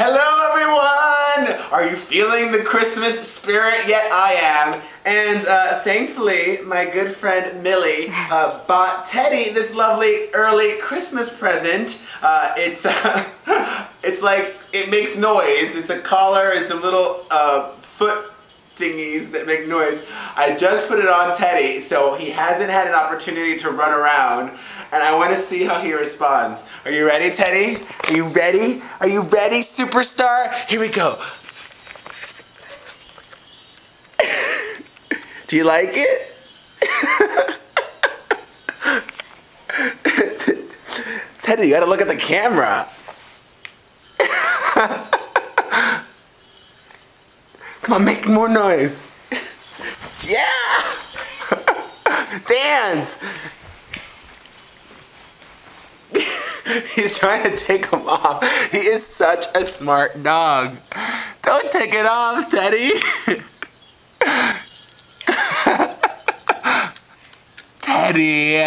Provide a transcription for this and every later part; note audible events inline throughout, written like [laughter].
Hello everyone! Are you feeling the Christmas spirit? Yet I am. And uh, thankfully, my good friend Millie uh, bought Teddy this lovely early Christmas present. Uh, it's [laughs] it's like, it makes noise. It's a collar, it's a little uh, foot thingies that make noise. I just put it on Teddy, so he hasn't had an opportunity to run around and I want to see how he responds. Are you ready, Teddy? Are you ready? Are you ready, superstar? Here we go. [laughs] Do you like it? [laughs] Teddy, you gotta look at the camera. [laughs] Come on, make more noise. Yeah! Dance! [laughs] He's trying to take them off. He is such a smart dog. Don't take it off, Teddy. [laughs] Teddy.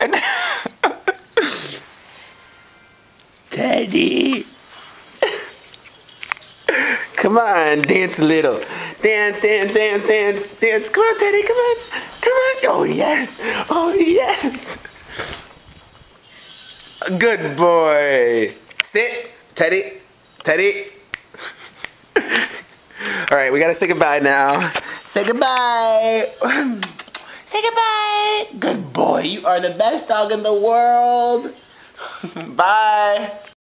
[laughs] Teddy. Come on, dance a little. Dance, dance, dance, dance, dance. Come on, Teddy, come on. Come on. Oh, yes. Oh, yes. Good boy. Sit, Teddy. Teddy. All right, we gotta say goodbye now. Say goodbye. say goodbye. Good boy. You are the best dog in the world. [laughs] Bye.